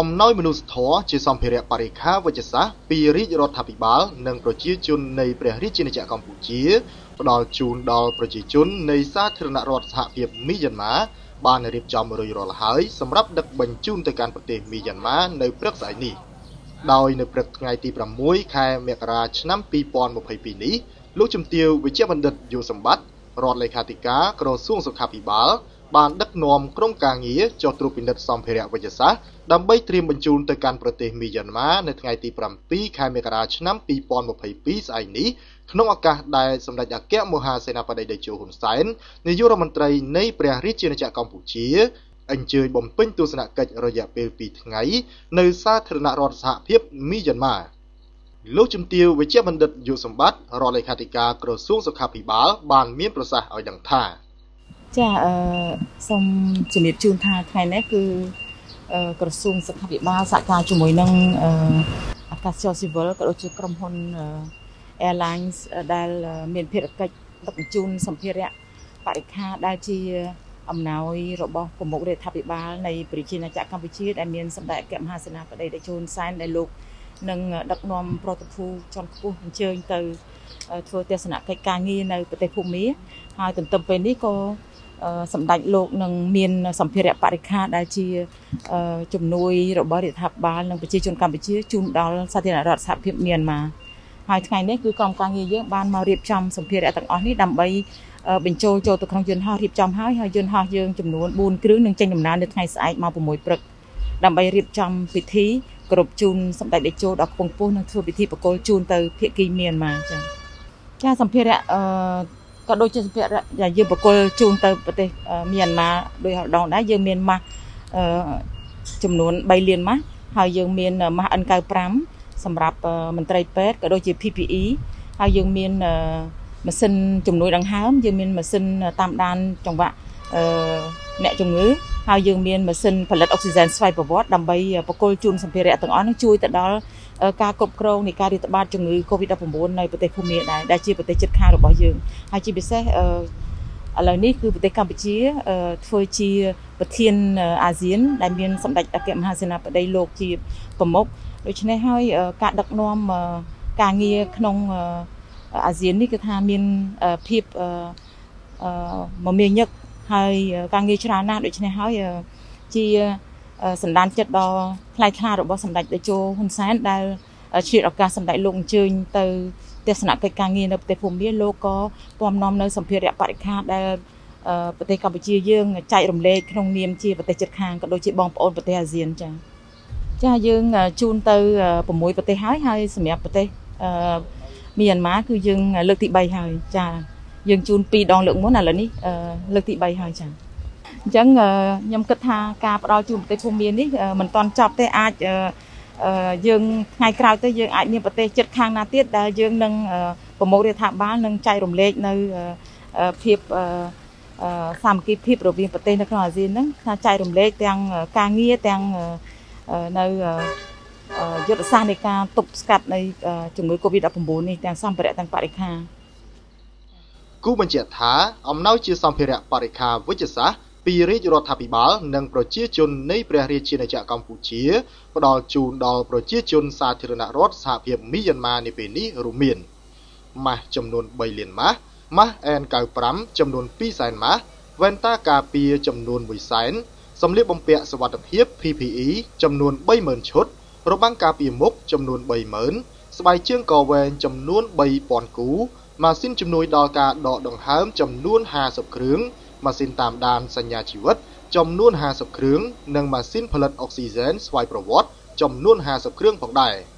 អំណោយមនុស្សធម៌ជាសម្ភារៈបរិខាវិជ្ជសាស្ត្រពីរាជរដ្ឋាភិបាល និងប្រជាជននៃព្រះរាជាណាចក្រកម្ពុជាផ្ដល់ជូនដល់ប្រជាជននៃសាធារណរដ្ឋសហភាពមីយ៉ាន់ម៉ាបានរៀបចំរួចរាល់ហើយសម្រាប់ដឹកបញ្ជូនទៅកាន់ប្រទេសមីយ៉ាន់ម៉ានៅព្រឹកស្អែកនេះដោយនៅព្រឹកថ្ងៃទី6ខែមករាឆ្នាំ2022នេះលោកជំទាវវិជ្ជបណ្ឌិតយុសម្បត្តិរដ្ឋលេខាធិការក្រសួងសុខាភិបាល បានដឹកនាំក្រុមការងារចុះត្រួតពិនិត្យសម្ភារៈវិទ្យាសាស្ត្រដើម្បីត្រៀមបញ្ជូនទៅកាន់ប្រទេសមីយ៉ាន់ម៉ានៅថ្ងៃទី7ខែមករាឆ្នាំ2022ស្អែកនេះក្នុងឱកាសដែលសម្ដេចអគ្គមហាសេនាបតីតេជោហ៊ុនសែននាយករដ្ឋមន្ត្រីនៃព្រះរាជាណាចក្រកម្ពុជាអញ្ជើញបំពេញទស្សនកិច្ចរយៈពេល2ថ្ងៃនៅសាធារណរដ្ឋសហភាពមីយ៉ាន់ម៉ាលោកជំទាវវិជ្ជបណ្ឌិតយុសម្បត្តិរដ្ឋលេខាធិការក្រសួងសុខាភិបាលបានមានប្រសាសន៍ឲ្យដឹងថា ចាអឺសូមជំរាបជូនថាថ្ងៃនេះគឺក្រសួងសុខាភិបាលសហការជាមួយនឹងអាកាសចរស៊ីវិលក៏ដូចជាក្រុមហ៊ុន Airlines ដែលមានភារកិច្ចដឹកជញ្ជូនសម្ភារៈបរិខាដែលជាអំណោយរបស់ប្រមុខរដ្ឋាភិបាលនៃប្រជាណាចក្រកម្ពុជាដែលមានសម្ដេចអគ្គមហាសេនាបតីតេជោហ៊ុនសែនដែលលោកនឹងដឹកនាំប្រតិភូជាន់ខ្ពស់អញ្ជើញទៅធ្វើទស្សនកិច្ចការងារនៅប្រទេសភូមាហើយទន្ទឹមពេលនេះក៏ សម្ដេចលោកនឹងមានសម្ភារៈបរិខាដែលជាជំនួយរបស់រដ្ឋាភិបាលនិងប្រជាជនកម្ពុជាជូនដល់សាធារណរដ្ឋសហភាពមីយ៉ាន់ម៉ាហើយថ្ងៃនេះគឺក្រុមការងារយើងបានមករៀបចំសម្ភារៈទាំងអស់នេះដើម្បីបញ្ចូលចូលទៅក្នុងយន្តហោះរៀបចំហើយហើយយន្តហោះយើងចំនួន4គ្រឿងនឹងចេញដំណើរនៅថ្ងៃស្អែកមក6ព្រឹកដើម្បីរៀបចំពិធីគ្រប់ជូនសម្ដេចតេជោដល់កំពង់ពោះនិងធ្វើពិធីបកគលជូនទៅភៀកគីមានមកចា៎ចាសម្ភារៈអឺ ក៏ដូចជាសម្ភារៈដែលយើងបកគលជូនទៅប្រទេសមីយ៉ាន់ម៉ាដោយហដងដែរយើងមានម៉ាស់អឺចំនួន3លានម៉ាស់ហើយយើងមានម៉ាស់ N95 សម្រាប់មន្ត្រីពេទ្យក៏ដូចជា PPE ហើយយើងមានម៉ាស៊ីនជំនួយដង្ហើមយើងមានម៉ាស៊ីនតាមដានចង្វាក់អ្នកជំងឺហើយយើងមានម៉ាស៊ីនផលិតអុកស៊ីហ្សែនស្វ័យប្រវត្តិដើម្បីបកគលជូនសម្ភារៈទាំងអស់នឹងជួយទៅដល់ការគ្រប់គ្រងនៃការរាតត្បាតជំងឺ Covid-19 នៅប្រទេសភូមាដែរដែលជាប្រទេសជិតខាងរបស់យើងហើយជាពិសេសឥឡូវនេះគឺប្រទេសកម្ពុជាធ្វើជាប្រធានអាស៊ាន ដែលមានសម្ដេចអគ្គមហាសេនាបតីលោកជាប្រមុខដូច្នេះហើយការដឹកនាំការងារក្នុងអាស៊ាននេះគឺថាមានភាពមមាញឹក ហើយការងារច្រើនណាស់ដូច្នេះហើយជាសម្ដានចិត្តដ៏ថ្លៃថ្លារបស់សម្ដេចតេជោហ៊ុនសែនដែលឆ្លៀតឱកាសសម្ដេចលោកអញ្ជើញទៅទស្សនកិច្ចការងារនៅប្រទេសភូមាលោកក៏ពំនាំនៅសម្ភារៈបរិខាដែលប្រទេសកម្ពុជាយើងចែករំលែកក្នុងនាមជាប្រទេសជិតខាងក៏ដូចជាបងប្អូនប្រទេសអាស៊ានចា៎ចាយើងជូនទៅ6ប្រទេសហើយហើយសម្រាប់ប្រទេសមីយ៉ាន់ម៉ាគឺយើងលើកទី3ហើយចា យើងជូន2ដងលើកមុនឥឡូវនេះលើកទី3ហើយចាអញ្ចឹងខ្ញុំគិតថាការផ្ដល់ជូនប្រទេសភូមានេះមិនទាន់ចប់ទេអាចយើងថ្ងៃក្រោយទៅយើងអាចមានប្រទេសជិតខាងណាទៀតដែលយើងនឹងប្រមូលរដ្ឋាភិបាលនឹងចែករំលែកនៅភាពសាមគ្គីភាពរវាងប្រទេសនៅក្នុងអាស៊ានហ្នឹងថាចែករំលែកទាំងការងារទាំងនៅយុទ្ធសាស្ត្រនៃការទប់ស្កាត់នៃជំងឺ Covid-19 នេះទាំងសម្ភារៈទាំងបរិខា គូបញ្ជាក់ថាអំណោយជាសម្ភារៈបរិខាវិជ្ជសាស្ត្រពីរាជរដ្ឋាភិបាលនិងប្រជាជននៃព្រះរាជាណាចក្រកម្ពុជាផ្ដល់ជូនដល់ប្រជាជនសាធារណរដ្ឋសហភាពមីយ៉ាន់ម៉ានាពេលនេះរួមមានម៉ាស់ចំនួន3លានម៉ាស់ម៉ាស់ N95 ចំនួន2សែនម៉ាស់វ៉ែនតាការពារចំនួន1សែនសម្លៀកបំពាក់សុវត្ថិភាព PPE ចំនួន30000ឈុតរបាំងការពារមុខចំនួន30000ស្បែកជើងកវែងចំនួន3000គូ ម៉ាស៊ីនជំនួយដល់ការដកដង្ហើមចំនួន50គ្រឿងម៉ាស៊ីនតាមដានសញ្ញាជីវិតចំនួន50គ្រឿងនិងម៉ាស៊ីនផលិតអុកស៊ីហ្សែនស្វ័យប្រវត្តិចំនួន50គ្រឿងផងដែរ។